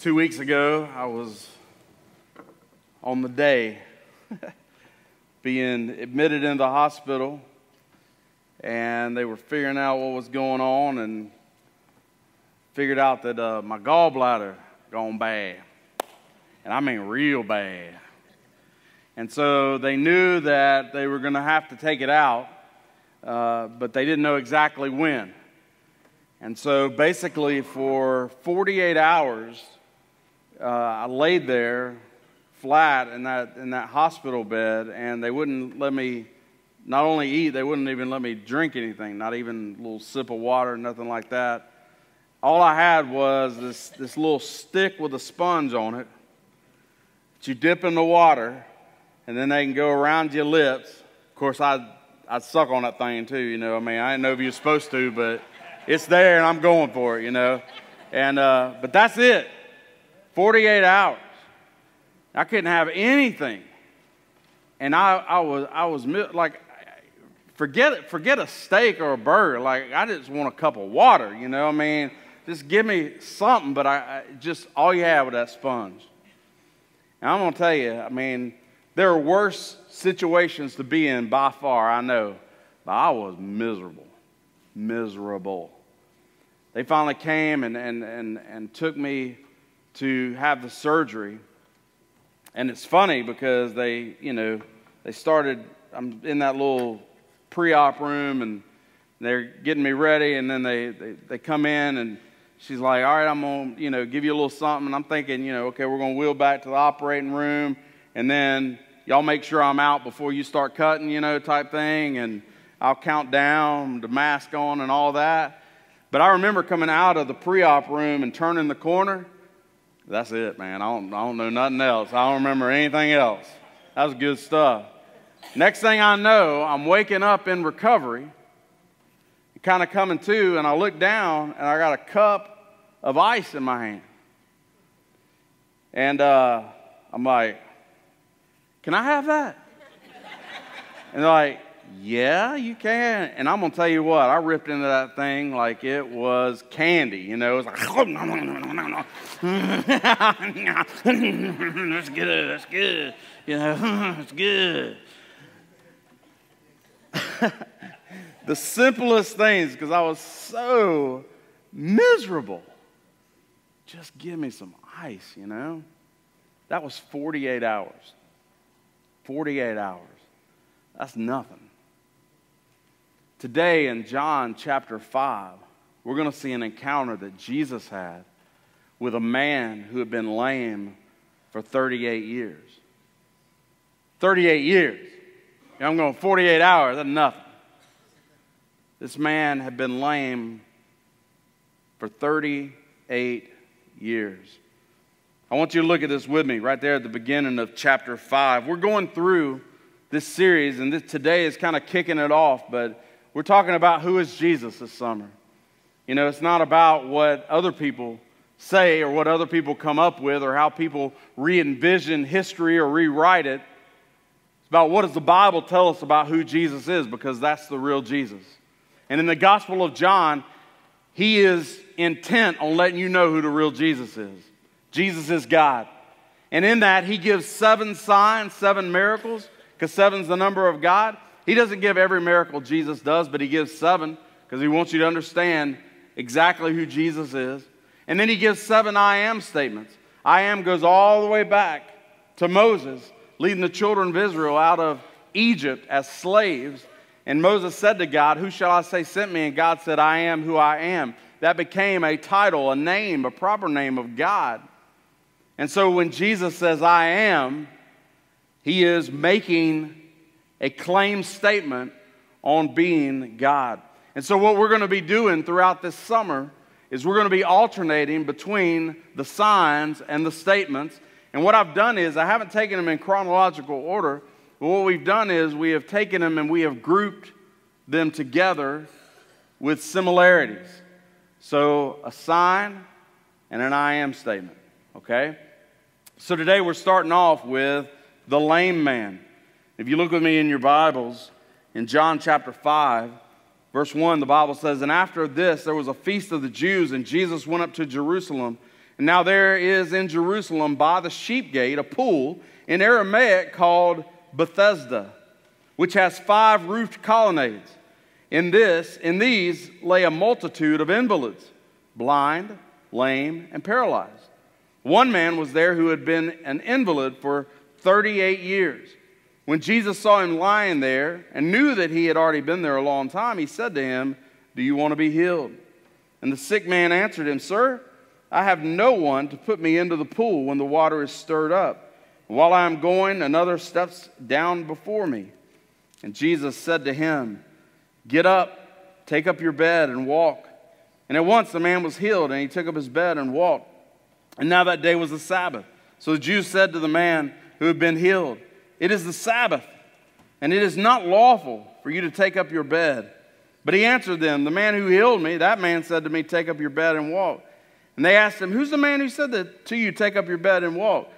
two weeks ago, I was on the day being admitted into the hospital, and they were figuring out what was going on, and figured out that uh, my gallbladder gone bad, and I mean real bad. And so they knew that they were going to have to take it out, uh, but they didn't know exactly when. And so basically, for 48 hours, uh, I laid there flat in that, in that hospital bed, and they wouldn't let me not only eat, they wouldn't even let me drink anything, not even a little sip of water, nothing like that. All I had was this, this little stick with a sponge on it that you dip in the water, and then they can go around your lips. Of course, I'd, I'd suck on that thing too, you know. I mean, I didn't know if you were supposed to, but it's there and I'm going for it, you know. And, uh, but that's it 48 hours. I couldn't have anything. And I, I was, I was like, forget, it forget a steak or a burger. Like, I just want a cup of water, you know. I mean, just give me something, but I, I just all you have with that sponge. And I'm going to tell you, I mean, there are worse situations to be in by far, I know. But I was miserable. Miserable. They finally came and, and, and, and took me to have the surgery. And it's funny because they, you know, they started, I'm in that little pre op room and they're getting me ready. And then they, they, they come in and she's like, all right, I'm going to, you know, give you a little something. And I'm thinking, you know, okay, we're going to wheel back to the operating room. And then y'all make sure I'm out before you start cutting, you know, type thing. And I'll count down, the mask on, and all that. But I remember coming out of the pre op room and turning the corner. That's it, man. I don't, I don't know nothing else. I don't remember anything else. That was good stuff. Next thing I know, I'm waking up in recovery, kind of coming to, and I look down and I got a cup of ice in my hand. And uh, I'm like, can I have that? And like, yeah, you can. And I'm going to tell you what, I ripped into that thing like it was candy. You know, it was like, that's good, that's good. You know, it's good. the simplest things, because I was so miserable. Just give me some ice, you know? That was 48 hours. 48 hours. That's nothing. Today in John chapter 5, we're going to see an encounter that Jesus had with a man who had been lame for 38 years. 38 years. I'm going 48 hours, that's nothing. This man had been lame for 38 years. I want you to look at this with me right there at the beginning of chapter 5. We're going through this series, and this, today is kind of kicking it off, but we're talking about who is Jesus this summer. You know, it's not about what other people say or what other people come up with or how people re envision history or rewrite it. It's about what does the Bible tell us about who Jesus is because that's the real Jesus. And in the Gospel of John, he is intent on letting you know who the real Jesus is. Jesus is God. And in that, he gives seven signs, seven miracles, because seven's the number of God. He doesn't give every miracle Jesus does, but he gives seven because he wants you to understand exactly who Jesus is. And then he gives seven I am statements. I am goes all the way back to Moses leading the children of Israel out of Egypt as slaves. And Moses said to God, Who shall I say sent me? And God said, I am who I am. That became a title, a name, a proper name of God. And so when Jesus says, I am, he is making a claim statement on being God. And so, what we're going to be doing throughout this summer is we're going to be alternating between the signs and the statements. And what I've done is I haven't taken them in chronological order, but what we've done is we have taken them and we have grouped them together with similarities. So, a sign and an I am statement, okay? So, today we're starting off with the lame man. If you look with me in your Bibles, in John chapter 5, verse 1, the Bible says, And after this there was a feast of the Jews, and Jesus went up to Jerusalem. And now there is in Jerusalem by the sheep gate a pool in Aramaic called Bethesda, which has five roofed colonnades. In this, in these lay a multitude of invalids, blind, lame, and paralyzed. One man was there who had been an invalid for 38 years. When Jesus saw him lying there and knew that he had already been there a long time, he said to him, Do you want to be healed? And the sick man answered him, Sir, I have no one to put me into the pool when the water is stirred up. While I am going, another steps down before me. And Jesus said to him, Get up, take up your bed, and walk. And at once the man was healed, and he took up his bed and walked. And now that day was the Sabbath. So the Jews said to the man who had been healed, It is the Sabbath, and it is not lawful for you to take up your bed. But he answered them, The man who healed me, that man said to me, Take up your bed and walk. And they asked him, Who's the man who said that to you, Take up your bed and walk?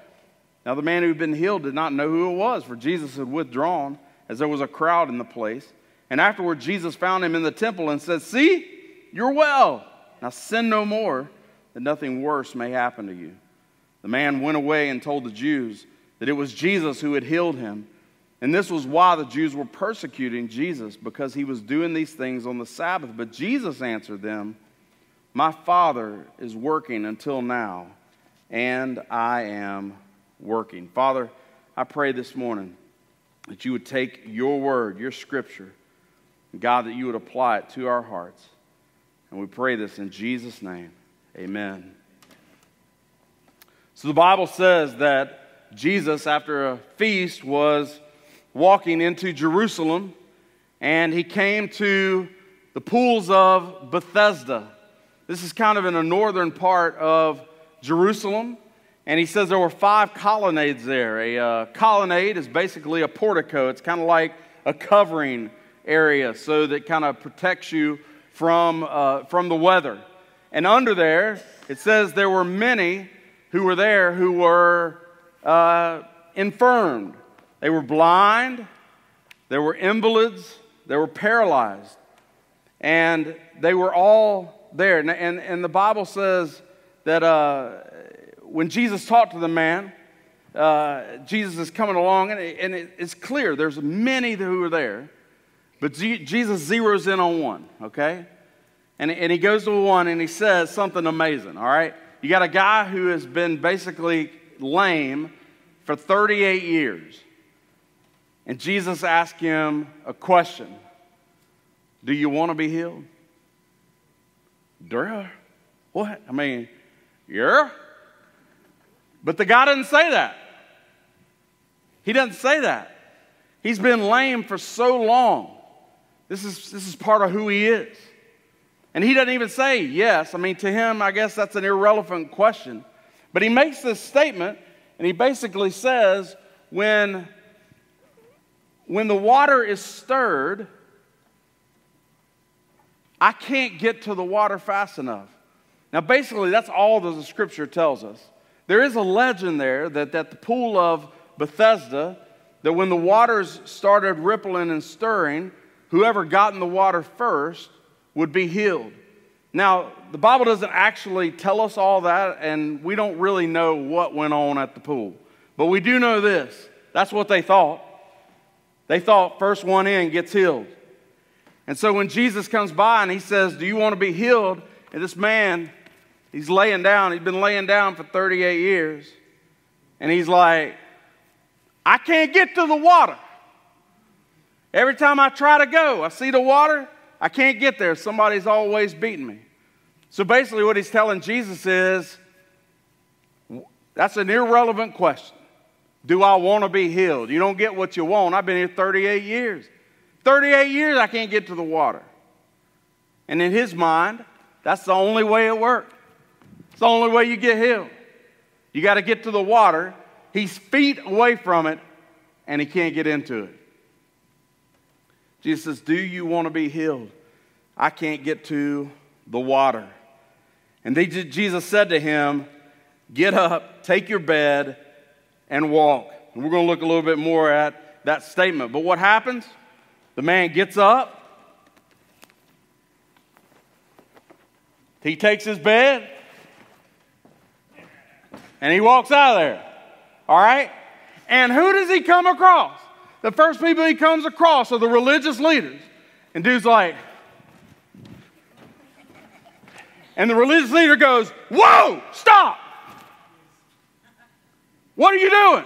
Now the man who had been healed did not know who it was, for Jesus had withdrawn, as there was a crowd in the place. And afterward, Jesus found him in the temple and said, See, you're well. Now sin no more, that nothing worse may happen to you. The man went away and told the Jews that it was Jesus who had healed him. And this was why the Jews were persecuting Jesus, because he was doing these things on the Sabbath. But Jesus answered them, My Father is working until now, and I am working. Father, I pray this morning that you would take your word, your scripture, God, that you would apply it to our hearts. And we pray this in Jesus' name. Amen. So the Bible says that Jesus, after a feast, was walking into Jerusalem, and he came to the pools of Bethesda. This is kind of in a northern part of Jerusalem. And he says there were five colonnades there. A uh, colonnade is basically a portico, it's kind of like a covering area so that kind of protects you from, uh, from the weather. And under there, it says there were many who were there who were uh, infirmed. They were blind, there were invalids, they were paralyzed, and they were all there. And, and, and the Bible says that uh, when Jesus talked to the man, uh, Jesus is coming along, and, it, and it, it's clear there's many who are there, but G- Jesus zeroes in on one, okay? And, and he goes to one and he says something amazing, all right? You got a guy who has been basically lame for 38 years. And Jesus asked him a question Do you want to be healed? Duh. What? I mean, yeah. But the guy didn't say that. He doesn't say that. He's been lame for so long. This is, this is part of who he is. And he doesn't even say yes. I mean, to him, I guess that's an irrelevant question. But he makes this statement, and he basically says, when when the water is stirred, I can't get to the water fast enough. Now, basically, that's all that the scripture tells us. There is a legend there that at the pool of Bethesda, that when the waters started rippling and stirring, whoever got in the water first would be healed. Now, the Bible doesn't actually tell us all that, and we don't really know what went on at the pool. But we do know this that's what they thought. They thought first one in gets healed. And so when Jesus comes by and he says, Do you want to be healed? And this man, he's laying down. He's been laying down for 38 years. And he's like, I can't get to the water. Every time I try to go, I see the water, I can't get there. Somebody's always beating me. So basically, what he's telling Jesus is that's an irrelevant question. Do I want to be healed? You don't get what you want. I've been here 38 years. 38 years I can't get to the water. And in his mind, that's the only way it works. It's the only way you get healed. You got to get to the water. He's feet away from it, and he can't get into it. Jesus says, Do you want to be healed? I can't get to the water. And they, Jesus said to him, Get up, take your bed, and walk. And we're going to look a little bit more at that statement. But what happens? The man gets up, he takes his bed, And he walks out of there. All right? And who does he come across? The first people he comes across are the religious leaders. And dude's like, and the religious leader goes, Whoa, stop! What are you doing?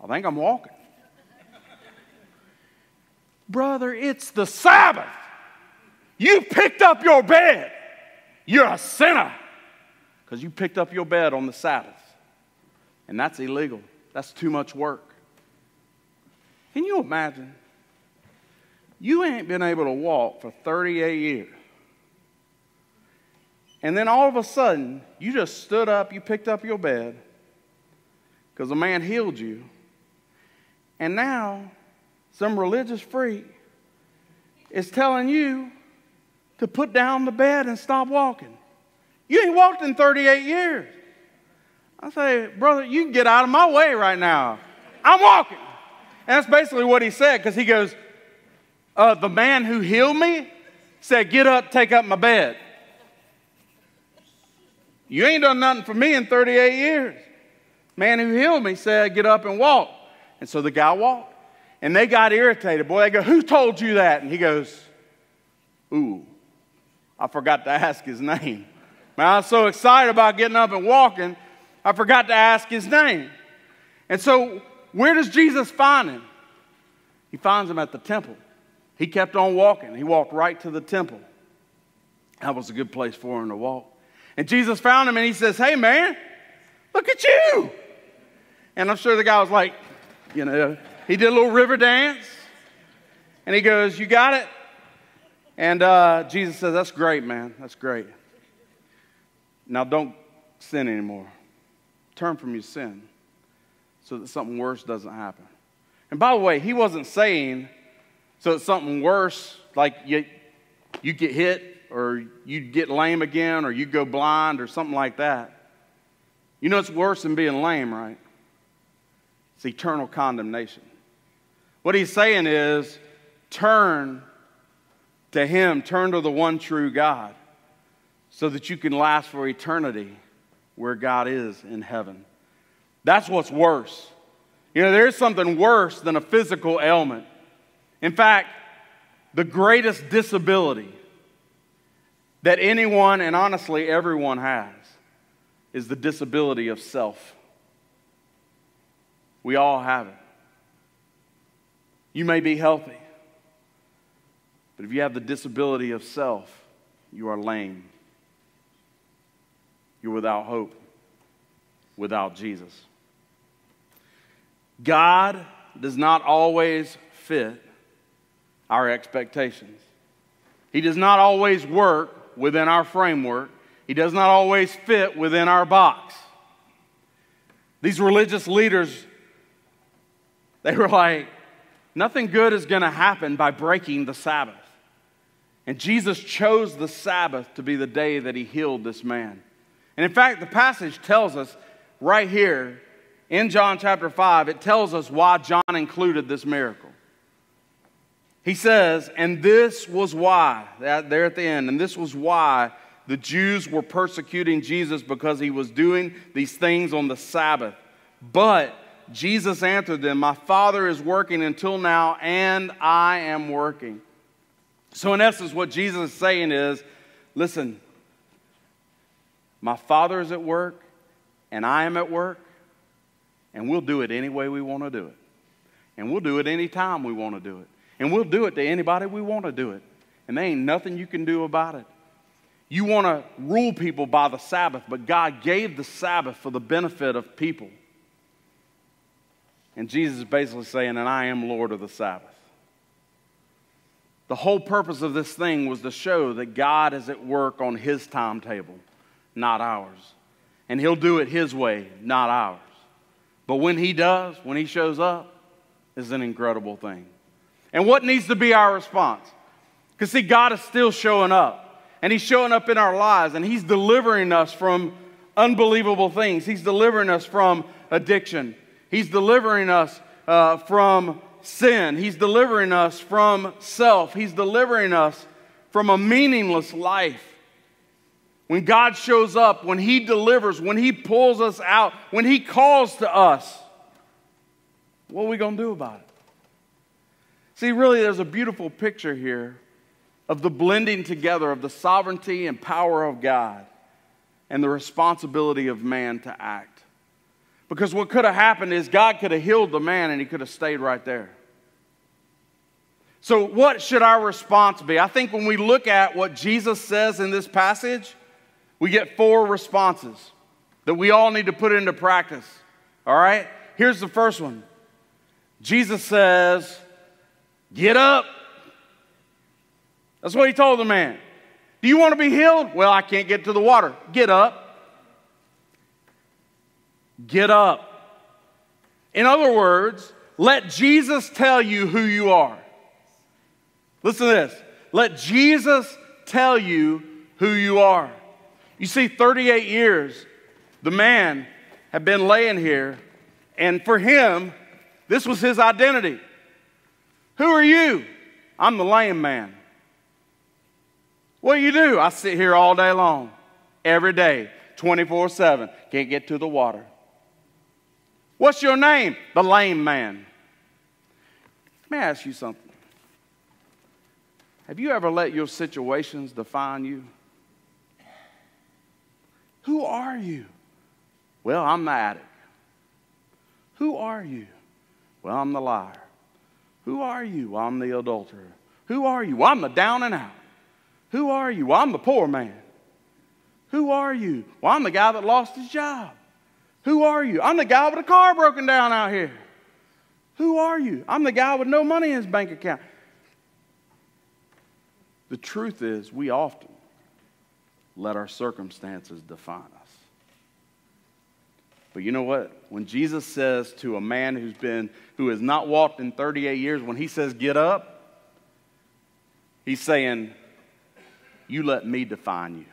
I think I'm walking. Brother, it's the Sabbath. You picked up your bed. You're a sinner because you picked up your bed on the Sabbath. And that's illegal. That's too much work. Can you imagine? You ain't been able to walk for 38 years. And then all of a sudden, you just stood up, you picked up your bed because a man healed you. And now, some religious freak is telling you to put down the bed and stop walking. You ain't walked in 38 years. I say, brother, you can get out of my way right now. I'm walking. And that's basically what he said because he goes, uh, The man who healed me said, Get up, take up my bed. You ain't done nothing for me in 38 years. Man who healed me said, Get up and walk. And so the guy walked. And they got irritated. Boy, they go, Who told you that? And he goes, Ooh, I forgot to ask his name. Man, I was so excited about getting up and walking, I forgot to ask his name. And so, where does Jesus find him? He finds him at the temple. He kept on walking. He walked right to the temple. That was a good place for him to walk. And Jesus found him and he says, Hey, man, look at you. And I'm sure the guy was like, You know, he did a little river dance. And he goes, You got it? And uh, Jesus says, That's great, man. That's great. Now don't sin anymore. Turn from your sin so that something worse doesn't happen. And by the way, he wasn't saying so that something worse, like you, you get hit or you get lame again or you go blind or something like that. You know it's worse than being lame, right? It's eternal condemnation. What he's saying is turn to him, turn to the one true God so that you can last for eternity where God is in heaven. That's what's worse. You know, there's something worse than a physical ailment. In fact, the greatest disability that anyone and honestly everyone has is the disability of self. We all have it. You may be healthy, but if you have the disability of self, you are lame. You're without hope, without Jesus. God does not always fit our expectations. He does not always work within our framework, He does not always fit within our box. These religious leaders, they were like, nothing good is going to happen by breaking the Sabbath. And Jesus chose the Sabbath to be the day that He healed this man. And in fact, the passage tells us right here in John chapter 5, it tells us why John included this miracle. He says, and this was why, there at the end, and this was why the Jews were persecuting Jesus because he was doing these things on the Sabbath. But Jesus answered them, My Father is working until now, and I am working. So, in essence, what Jesus is saying is listen, my Father is at work, and I am at work, and we'll do it any way we want to do it. And we'll do it any time we want to do it. And we'll do it to anybody we want to do it. And there ain't nothing you can do about it. You want to rule people by the Sabbath, but God gave the Sabbath for the benefit of people. And Jesus is basically saying, and I am Lord of the Sabbath. The whole purpose of this thing was to show that God is at work on His timetable, not ours. And He'll do it His way, not ours. But when He does, when He shows up, is an incredible thing. And what needs to be our response? Because, see, God is still showing up, and He's showing up in our lives, and He's delivering us from unbelievable things. He's delivering us from addiction, He's delivering us uh, from sin, He's delivering us from self, He's delivering us from a meaningless life. When God shows up, when He delivers, when He pulls us out, when He calls to us, what are we going to do about it? See, really, there's a beautiful picture here of the blending together of the sovereignty and power of God and the responsibility of man to act. Because what could have happened is God could have healed the man and he could have stayed right there. So, what should our response be? I think when we look at what Jesus says in this passage, we get four responses that we all need to put into practice. All right? Here's the first one Jesus says, Get up. That's what he told the man. Do you want to be healed? Well, I can't get to the water. Get up. Get up. In other words, let Jesus tell you who you are. Listen to this. Let Jesus tell you who you are. You see, 38 years, the man had been laying here, and for him, this was his identity. Who are you? I'm the lame man. What do you do? I sit here all day long, every day, 24 7. Can't get to the water. What's your name? The lame man. Let me ask you something. Have you ever let your situations define you? Who are you? Well, I'm the addict. Who are you? Well, I'm the liar. Who are you? Well, I'm the adulterer. Who are you? Well, I'm the down and out. Who are you? Well, I'm the poor man. Who are you? Well, I'm the guy that lost his job. Who are you? I'm the guy with a car broken down out here. Who are you? I'm the guy with no money in his bank account. The truth is, we often let our circumstances define us. But you know what? When Jesus says to a man who's been who has not walked in 38 years, when he says get up, he's saying, You let me define you.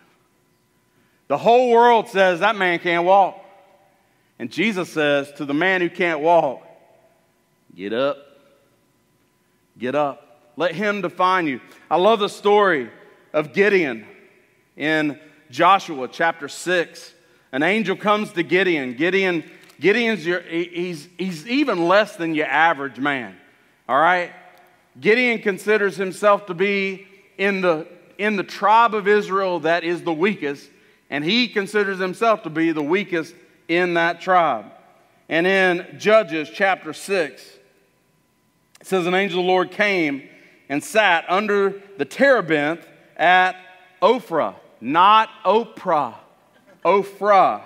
The whole world says that man can't walk. And Jesus says to the man who can't walk, Get up. Get up. Let him define you. I love the story of Gideon in Joshua chapter 6. An angel comes to Gideon. Gideon Gideon's your, he's, he's even less than your average man. All right? Gideon considers himself to be in the, in the tribe of Israel that is the weakest, and he considers himself to be the weakest in that tribe. And in Judges chapter 6, it says, An angel of the Lord came and sat under the terebinth at Ophrah, not Oprah, Ophrah,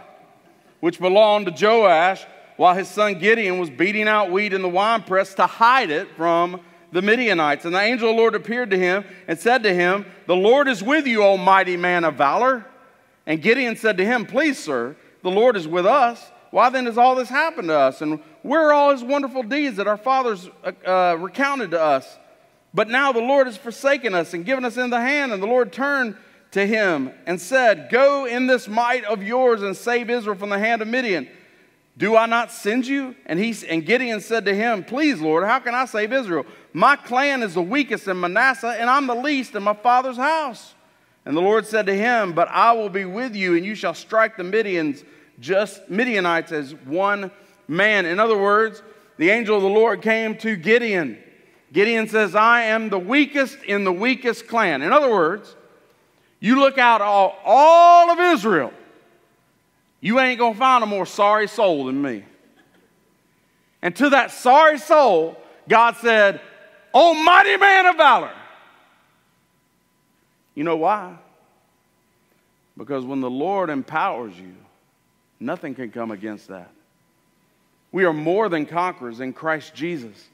which belonged to Joash, while his son Gideon was beating out wheat in the winepress to hide it from the Midianites. And the angel of the Lord appeared to him and said to him, The Lord is with you, O mighty man of valor. And Gideon said to him, Please, sir, the Lord is with us. Why then has all this happened to us? And where are all his wonderful deeds that our fathers uh, uh, recounted to us? But now the Lord has forsaken us and given us in the hand. And the Lord turned to him and said, Go in this might of yours and save Israel from the hand of Midian. Do I not send you? And, he, and Gideon said to him, Please, Lord, how can I save Israel? My clan is the weakest in Manasseh, and I'm the least in my father's house. And the Lord said to him, But I will be with you, and you shall strike the Midians, just Midianites as one man. In other words, the angel of the Lord came to Gideon. Gideon says, I am the weakest in the weakest clan. In other words, you look out all, all of Israel, you ain't going to find a more sorry soul than me. And to that sorry soul, God said, Almighty man of valor. You know why? Because when the Lord empowers you, nothing can come against that. We are more than conquerors in Christ Jesus.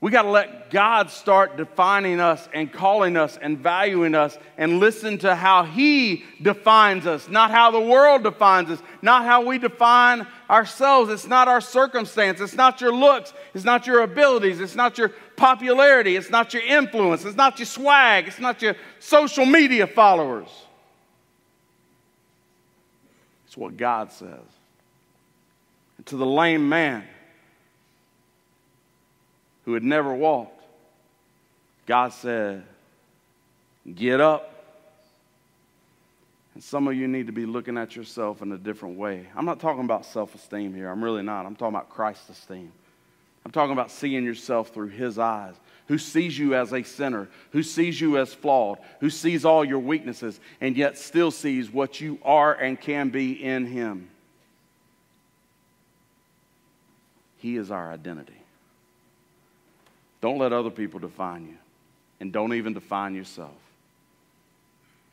We got to let God start defining us and calling us and valuing us and listen to how He defines us, not how the world defines us, not how we define ourselves. It's not our circumstance, it's not your looks, it's not your abilities, it's not your popularity, it's not your influence, it's not your swag, it's not your social media followers. It's what God says. And to the lame man, who had never walked, God said, Get up. And some of you need to be looking at yourself in a different way. I'm not talking about self esteem here. I'm really not. I'm talking about Christ's esteem. I'm talking about seeing yourself through His eyes, who sees you as a sinner, who sees you as flawed, who sees all your weaknesses, and yet still sees what you are and can be in Him. He is our identity. Don't let other people define you, and don't even define yourself.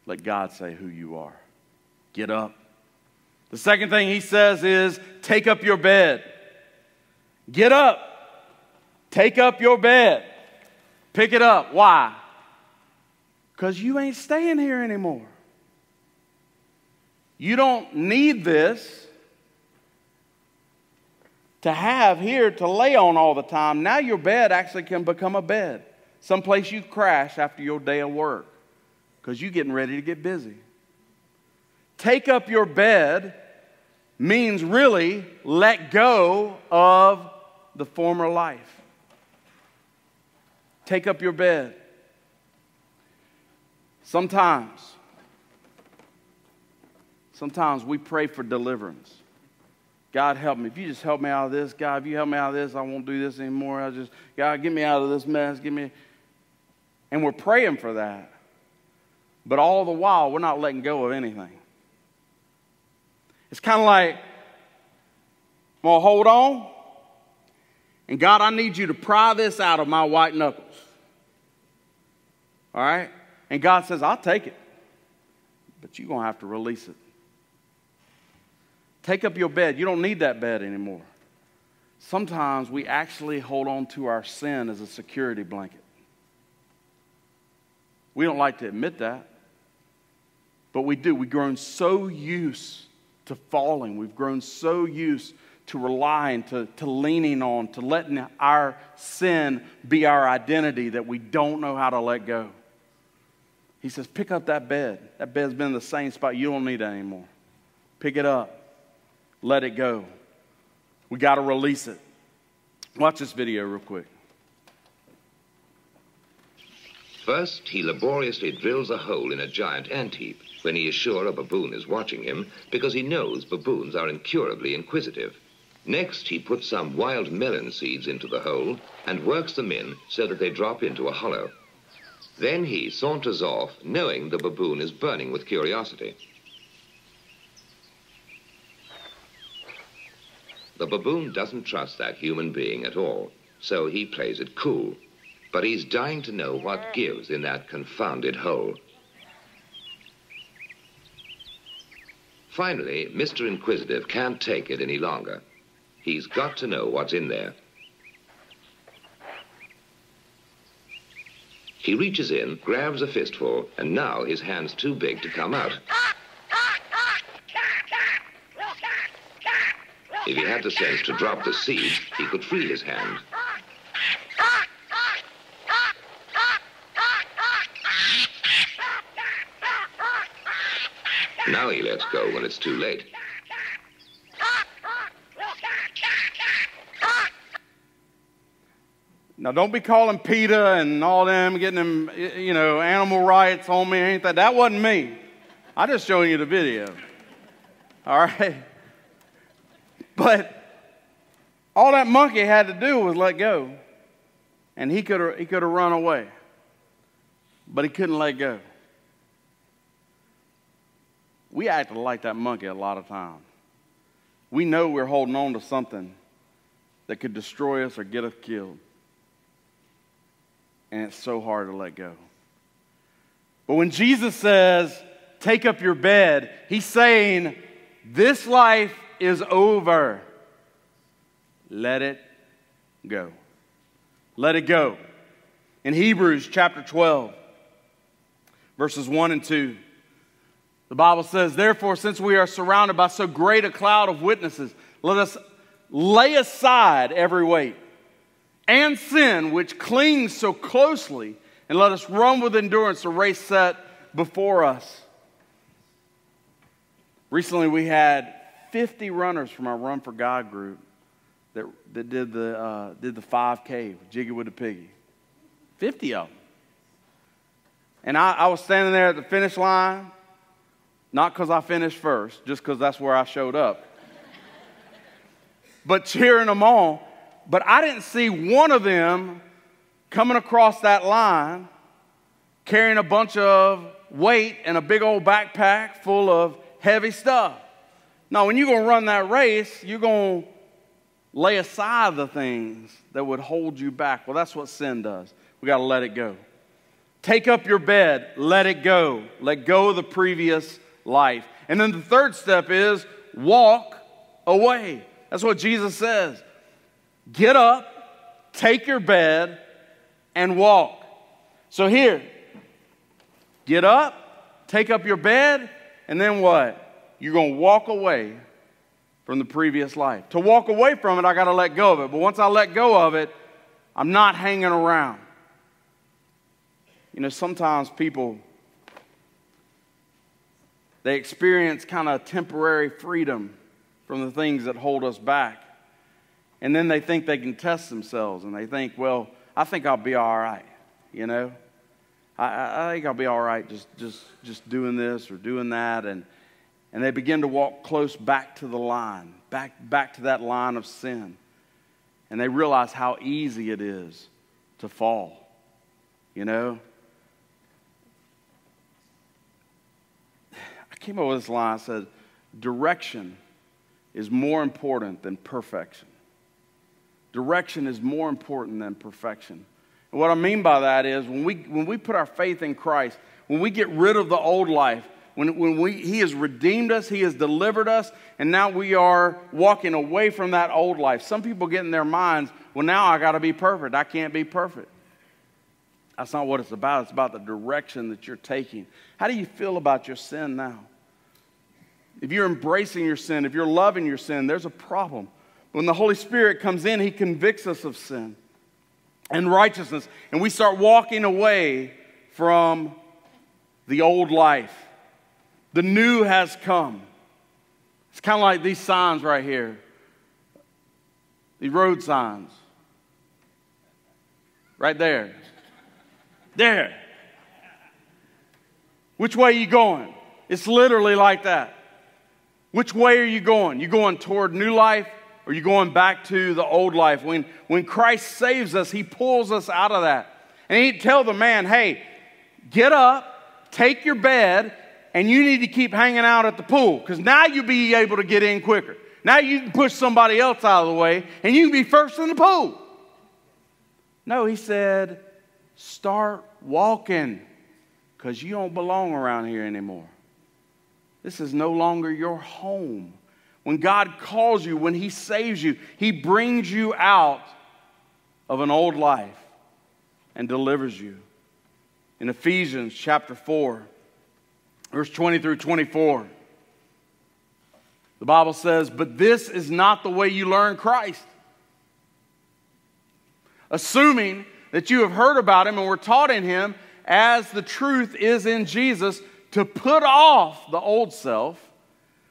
Let God say who you are. Get up. The second thing he says is take up your bed. Get up. Take up your bed. Pick it up. Why? Because you ain't staying here anymore. You don't need this to have here to lay on all the time. Now your bed actually can become a bed, someplace you crash after your day of work because you're getting ready to get busy. Take up your bed means really let go of the former life. Take up your bed. Sometimes, sometimes we pray for deliverance. God help me. If you just help me out of this, God, if you help me out of this, I won't do this anymore. I just, God, get me out of this mess. Give me. And we're praying for that. But all the while, we're not letting go of anything. It's kind of like, well, hold on. And God, I need you to pry this out of my white knuckles. All right? And God says, I'll take it. But you're going to have to release it. Take up your bed. You don't need that bed anymore. Sometimes we actually hold on to our sin as a security blanket. We don't like to admit that. But we do. We've grown so used to falling. We've grown so used to relying, to, to leaning on, to letting our sin be our identity that we don't know how to let go. He says, Pick up that bed. That bed's been in the same spot. You don't need it anymore. Pick it up. Let it go. We got to release it. Watch this video real quick. First, he laboriously drills a hole in a giant ant heap when he is sure a baboon is watching him because he knows baboons are incurably inquisitive. Next, he puts some wild melon seeds into the hole and works them in so that they drop into a hollow. Then he saunters off, knowing the baboon is burning with curiosity. The baboon doesn't trust that human being at all, so he plays it cool but he's dying to know what gives in that confounded hole. Finally, Mr. Inquisitive can't take it any longer. He's got to know what's in there. He reaches in, grabs a fistful, and now his hand's too big to come out. Ah! If he had the sense to drop the seed, he could free his hand. Now he lets go when it's too late. Now, don't be calling PETA and all them, getting them, you know, animal rights on me, ain't that? That wasn't me. I just showing you the video. All right? But all that monkey had to do was let go. And he could have he could have run away. But he couldn't let go we act like that monkey a lot of times. We know we're holding on to something that could destroy us or get us killed. And it's so hard to let go. But when Jesus says, Take up your bed, he's saying, This life is over. Let it go. Let it go. In Hebrews chapter 12, verses 1 and 2. The Bible says, Therefore, since we are surrounded by so great a cloud of witnesses, let us lay aside every weight and sin which clings so closely, and let us run with endurance the race set before us. Recently, we had 50 runners from our Run for God group that, that did, the, uh, did the 5K Jiggy with the Piggy. 50 of them. And I, I was standing there at the finish line Not because I finished first, just because that's where I showed up. but cheering them on. But I didn't see one of them coming across that line carrying a bunch of weight and a big old backpack full of heavy stuff. Now, when you're going to run that race, you're going to lay aside the things that would hold you back. Well, that's what sin does. We got to let it go. Take up your bed, let it go. Let go of the previous life. And then the third step is walk away. That's what Jesus says. Get up, take your bed, and walk. So here, get up, take up your bed, and then what? You're going to walk away from the previous life. To walk away from it, I got to let go of it. But once I let go of it, I'm not hanging around. You know, sometimes people they experience kind of temporary freedom from the things that hold us back. And then they think they can test themselves and they think, well, I think I'll be all right, you know? I, I think I'll be all right just, just, just doing this or doing that. And, and they begin to walk close back to the line, back, back to that line of sin. And they realize how easy it is to fall, you know? I came up with this line. I said, direction is more important than perfection. Direction is more important than perfection. And what I mean by that is when we, when we put our faith in Christ, when we get rid of the old life, when, when we, He has redeemed us, He has delivered us, and now we are walking away from that old life. Some people get in their minds, well, now I got to be perfect. I can't be perfect. That's not what it's about. It's about the direction that you're taking. How do you feel about your sin now? If you're embracing your sin, if you're loving your sin, there's a problem. When the Holy Spirit comes in, He convicts us of sin and righteousness, and we start walking away from the old life. The new has come. It's kind of like these signs right here the road signs. Right there. There. Which way are you going? It's literally like that. Which way are you going? You going toward new life or you going back to the old life? When, when Christ saves us, he pulls us out of that. And he'd tell the man, hey, get up, take your bed, and you need to keep hanging out at the pool because now you'll be able to get in quicker. Now you can push somebody else out of the way and you can be first in the pool. No, he said, start walking because you don't belong around here anymore. This is no longer your home. When God calls you, when He saves you, He brings you out of an old life and delivers you. In Ephesians chapter 4, verse 20 through 24, the Bible says, But this is not the way you learn Christ. Assuming that you have heard about Him and were taught in Him as the truth is in Jesus to put off the old self,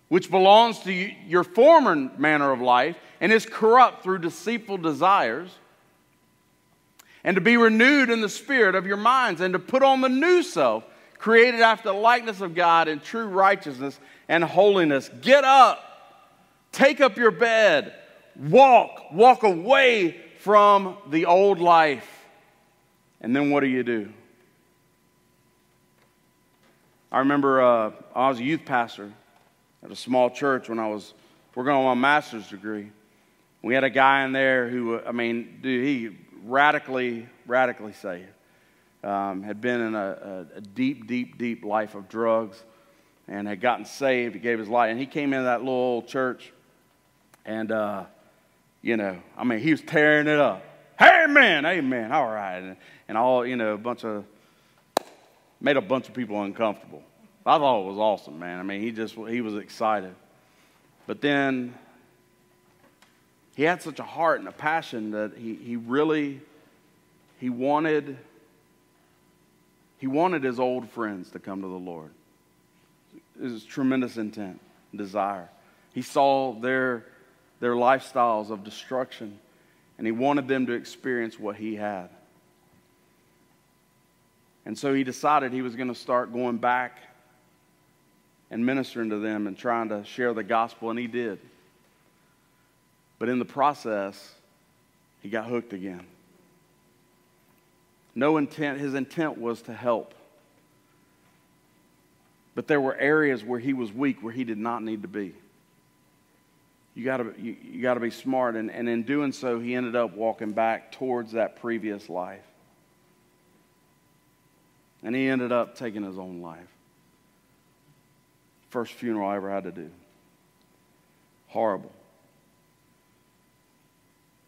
which belongs to your former manner of life and is corrupt through deceitful desires, and to be renewed in the spirit of your minds, and to put on the new self, created after the likeness of God in true righteousness and holiness. Get up, take up your bed, walk, walk away from the old life. And then what do you do? I remember uh, I was a youth pastor at a small church when I was working on my master's degree. We had a guy in there who, I mean, dude, he radically, radically saved. Um, had been in a, a, deep, deep, deep life of drugs and had gotten saved. He gave his life. And he came into that little old church and, uh, you know, I mean, he was tearing it up. Hey, Amen, amen, all right. And, and all, you know, a bunch of made a bunch of people uncomfortable. I thought it was awesome, man. I mean, he just he was excited. But then he had such a heart and a passion that he, he really he wanted he wanted his old friends to come to the Lord. It was tremendous intent, desire. He saw their their lifestyles of destruction and he wanted them to experience what he had. And so he decided he was going to start going back and ministering to them and trying to share the gospel, and he did. But in the process, he got hooked again. No intent, his intent was to help. But there were areas where he was weak, where he did not need to be. You got to you, you got to be smart, and, and in doing so, he ended up walking back towards that previous life, and he ended up taking his own life. First funeral I ever had to do. Horrible.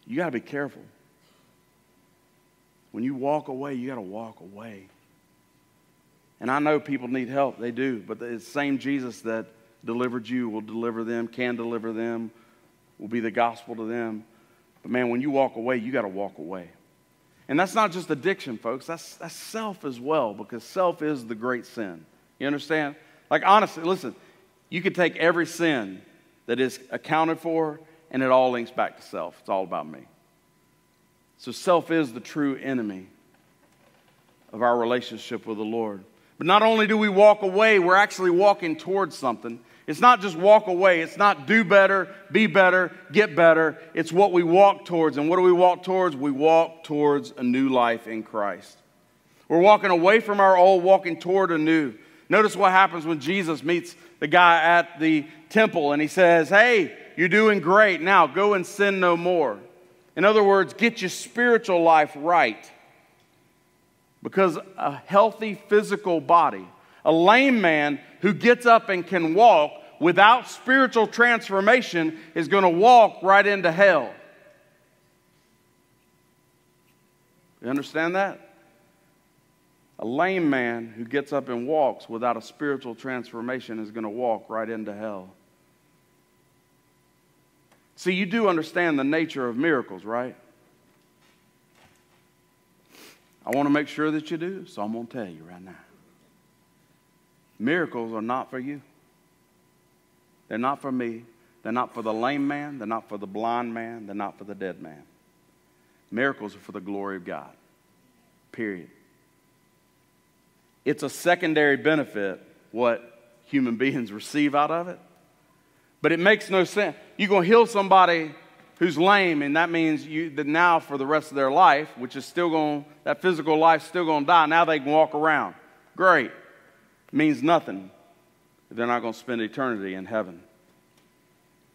You got to be careful. When you walk away, you got to walk away. And I know people need help, they do, but the same Jesus that delivered you will deliver them, can deliver them, will be the gospel to them. But man, when you walk away, you got to walk away. And that's not just addiction, folks. That's, that's self as well, because self is the great sin. You understand? Like, honestly, listen, you could take every sin that is accounted for, and it all links back to self. It's all about me. So, self is the true enemy of our relationship with the Lord. But not only do we walk away, we're actually walking towards something. It's not just walk away. It's not do better, be better, get better. It's what we walk towards. And what do we walk towards? We walk towards a new life in Christ. We're walking away from our old, walking toward a new. Notice what happens when Jesus meets the guy at the temple and he says, Hey, you're doing great. Now go and sin no more. In other words, get your spiritual life right. Because a healthy physical body, a lame man who gets up and can walk without spiritual transformation is going to walk right into hell. You understand that? A lame man who gets up and walks without a spiritual transformation is going to walk right into hell. See, you do understand the nature of miracles, right? I want to make sure that you do, so I'm going to tell you right now. Miracles are not for you. They're not for me. They're not for the lame man. They're not for the blind man. They're not for the dead man. Miracles are for the glory of God. Period. It's a secondary benefit what human beings receive out of it. But it makes no sense. You're going to heal somebody who's lame, and that means you that now for the rest of their life, which is still going, that physical life still going to die. Now they can walk around. Great means nothing they're not going to spend eternity in heaven.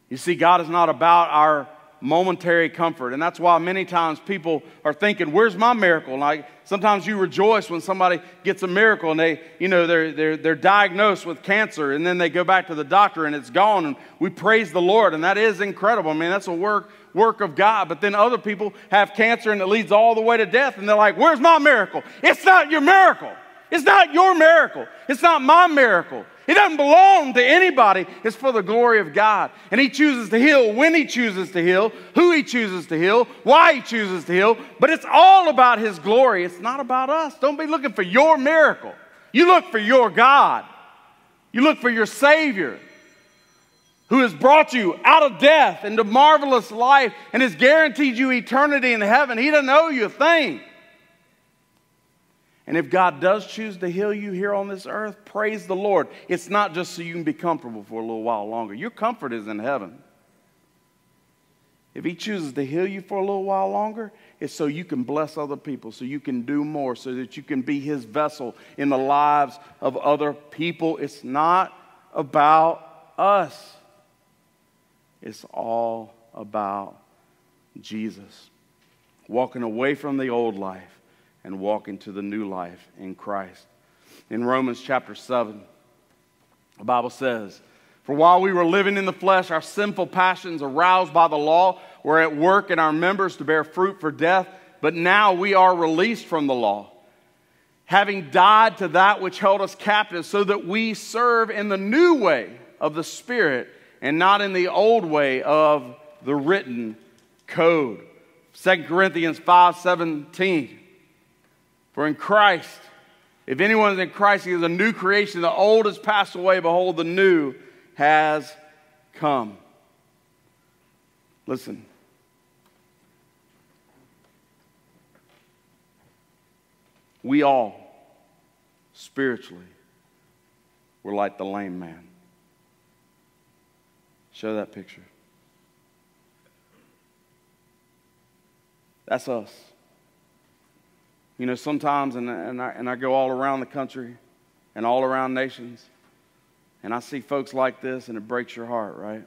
You see, God is not about our momentary comfort. And that's why many times people are thinking, where's my miracle? Like sometimes you rejoice when somebody gets a miracle and they, you know, they're, they're, they're diagnosed with cancer and then they go back to the doctor and it's gone and we praise the Lord. And that is incredible. I mean, that's a work, work of God. But then other people have cancer and it leads all the way to death and they're like, where's my miracle? It's not your miracle. It's not your miracle. It's not my miracle. It doesn't belong to anybody. It's for the glory of God. And He chooses to heal when He chooses to heal, who He chooses to heal, why He chooses to heal. But it's all about His glory. It's not about us. Don't be looking for your miracle. You look for your God. You look for your Savior who has brought you out of death into marvelous life and has guaranteed you eternity in heaven. He doesn't owe you a thing. And if God does choose to heal you here on this earth, praise the Lord. It's not just so you can be comfortable for a little while longer. Your comfort is in heaven. If He chooses to heal you for a little while longer, it's so you can bless other people, so you can do more, so that you can be His vessel in the lives of other people. It's not about us, it's all about Jesus. Walking away from the old life and walk into the new life in Christ. In Romans chapter 7, the Bible says, For while we were living in the flesh, our sinful passions, aroused by the law, were at work in our members to bear fruit for death. But now we are released from the law, having died to that which held us captive, so that we serve in the new way of the Spirit and not in the old way of the written code. 2 Corinthians 5 17. For in Christ, if anyone is in Christ, he is a new creation. The old has passed away. Behold, the new has come. Listen. We all, spiritually, were like the lame man. Show that picture. That's us. You know, sometimes, and, and, I, and I go all around the country and all around nations, and I see folks like this, and it breaks your heart, right?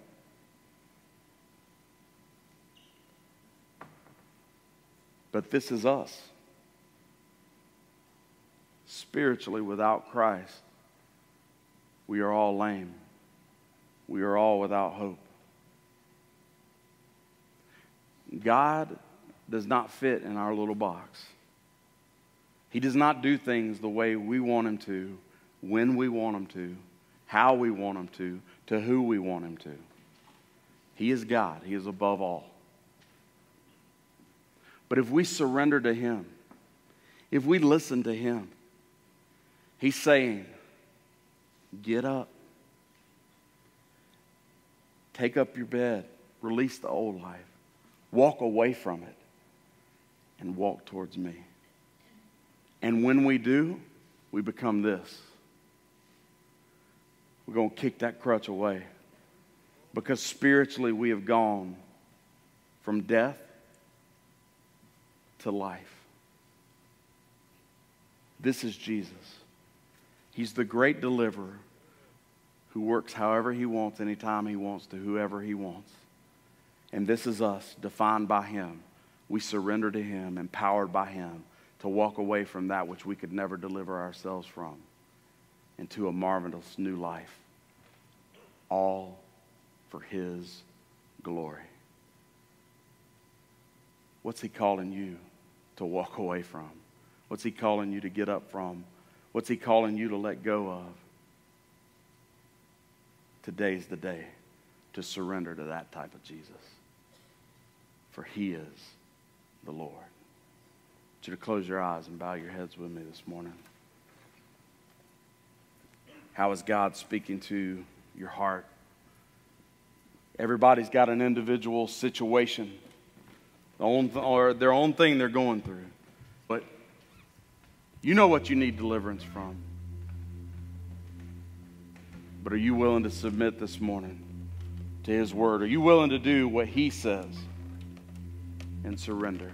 But this is us. Spiritually, without Christ, we are all lame. We are all without hope. God does not fit in our little box. He does not do things the way we want him to, when we want him to, how we want him to, to who we want him to. He is God, He is above all. But if we surrender to Him, if we listen to Him, He's saying, Get up, take up your bed, release the old life, walk away from it, and walk towards me. And when we do, we become this. We're going to kick that crutch away because spiritually we have gone from death to life. This is Jesus. He's the great deliverer who works however he wants, anytime he wants, to whoever he wants. And this is us, defined by him. We surrender to him, empowered by him to walk away from that which we could never deliver ourselves from into a marvelous new life. All for his glory. What's he calling you to walk away from? What's he calling you to get up from? What's he calling you to let go of? Today's the day to surrender to that type of Jesus. For he is the Lord. You to close your eyes and bow your heads with me this morning. How is God speaking to your heart? Everybody's got an individual situation, the own th- or their own thing they're going through. But you know what you need deliverance from. But are you willing to submit this morning to His Word? Are you willing to do what He says and surrender?